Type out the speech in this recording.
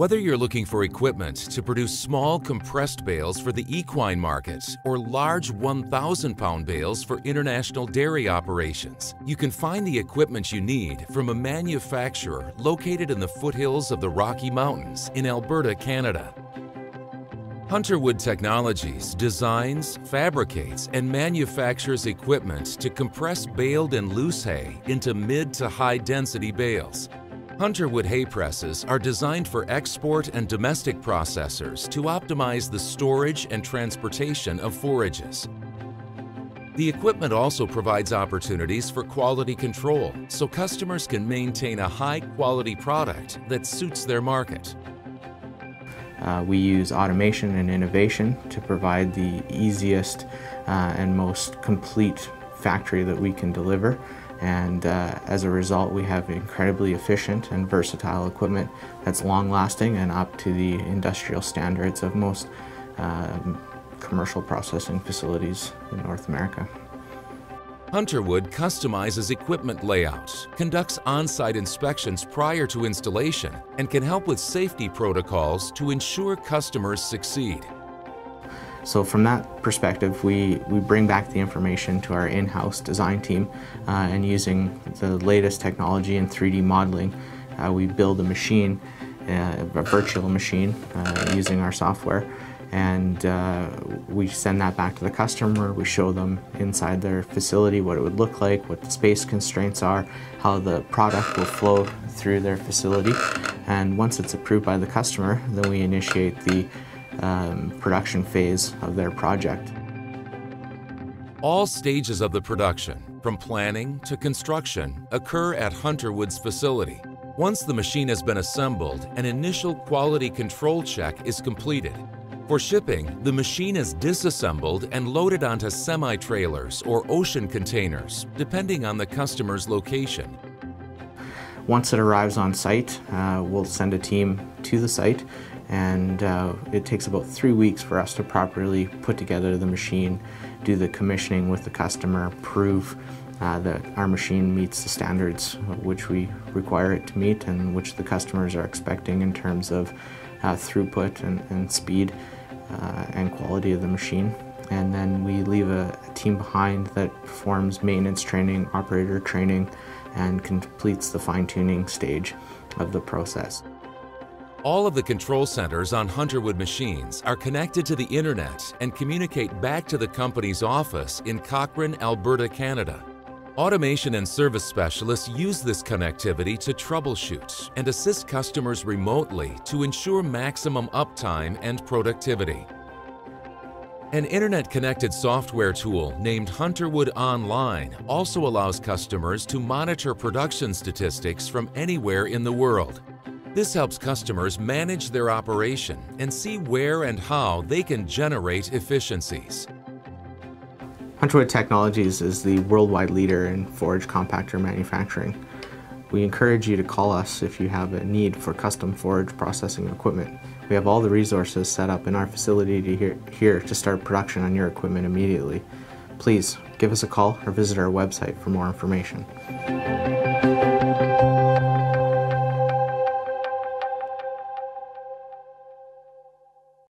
Whether you're looking for equipment to produce small compressed bales for the equine market or large 1,000 pound bales for international dairy operations, you can find the equipment you need from a manufacturer located in the foothills of the Rocky Mountains in Alberta, Canada. Hunterwood Technologies designs, fabricates, and manufactures equipment to compress baled and loose hay into mid to high density bales Hunterwood hay presses are designed for export and domestic processors to optimize the storage and transportation of forages. The equipment also provides opportunities for quality control so customers can maintain a high quality product that suits their market. Uh, we use automation and innovation to provide the easiest uh, and most complete factory that we can deliver and uh, as a result we have incredibly efficient and versatile equipment that's long lasting and up to the industrial standards of most um, commercial processing facilities in North America. Hunterwood customizes equipment layouts, conducts on-site inspections prior to installation, and can help with safety protocols to ensure customers succeed. So from that perspective, we, we bring back the information to our in-house design team uh, and using the latest technology in 3D modeling, uh, we build a machine, uh, a virtual machine uh, using our software and uh, we send that back to the customer. We show them inside their facility what it would look like, what the space constraints are, how the product will flow through their facility. And once it's approved by the customer, then we initiate the um, production phase of their project. All stages of the production, from planning to construction, occur at Hunterwood's facility. Once the machine has been assembled, an initial quality control check is completed. For shipping, the machine is disassembled and loaded onto semi-trailers or ocean containers, depending on the customer's location. Once it arrives on site, uh, we'll send a team to the site and uh, it takes about three weeks for us to properly put together the machine, do the commissioning with the customer, prove uh, that our machine meets the standards which we require it to meet and which the customers are expecting in terms of uh, throughput and, and speed uh, and quality of the machine. And then we leave a, a team behind that performs maintenance training, operator training, and completes the fine-tuning stage of the process. All of the control centers on Hunterwood machines are connected to the internet and communicate back to the company's office in Cochrane, Alberta, Canada. Automation and service specialists use this connectivity to troubleshoot and assist customers remotely to ensure maximum uptime and productivity. An internet-connected software tool named Hunterwood Online also allows customers to monitor production statistics from anywhere in the world. This helps customers manage their operation and see where and how they can generate efficiencies. Hunterwood Technologies is the worldwide leader in forage compactor manufacturing. We encourage you to call us if you have a need for custom forage processing equipment. We have all the resources set up in our facility to here, here to start production on your equipment immediately. Please give us a call or visit our website for more information.